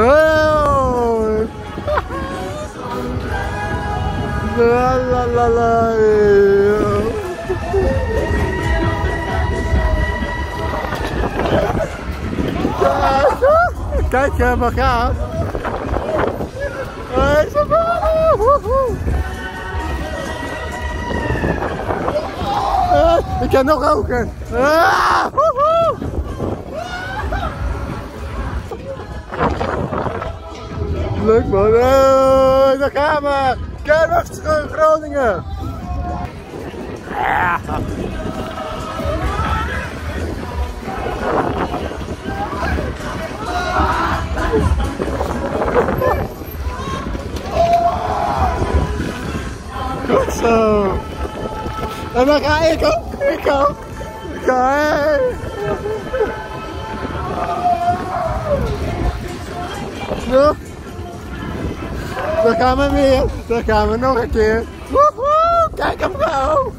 Oh. la la la la. Kijk, je mag gaan. Hij is Ik kan nog ogen. Ah! Leuk man. Hey, daar gaan we. Kermis Groningen. Goed zo. En dan ga ik ook. Ik ook. Ik ga. Daar gaan we weer. Daar gaan we nog een keer. Woehoe. Kijk hem nou.